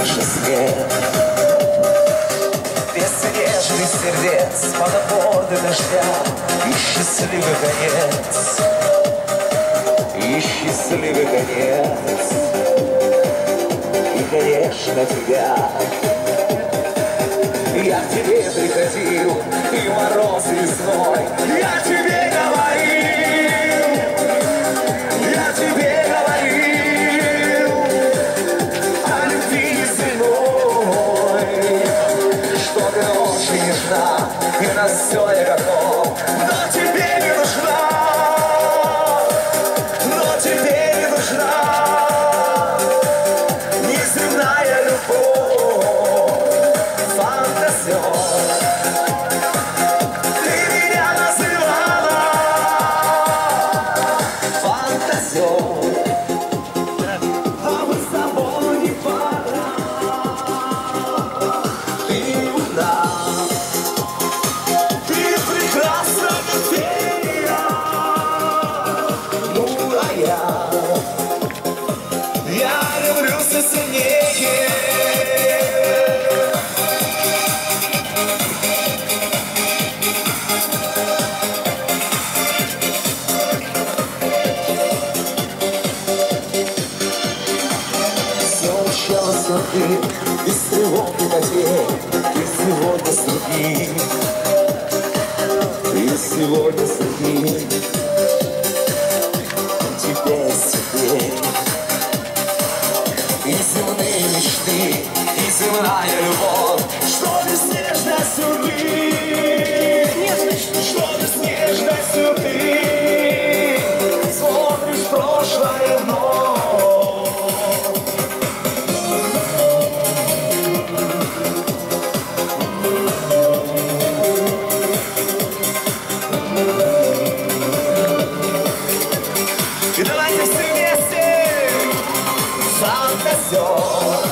больше свет Бесснежный сердец под опоры дождя И счастливый конец. И счастливый конец. И, конечно, тебя. Я к тебе приходил И мороз весной Я тебе нежна И на все я готов. Но тебе Все учился ты без тревог и потерь, и сегодня с другим, и сегодня с другим. Теперь, теперь, и земные мечты, и земная И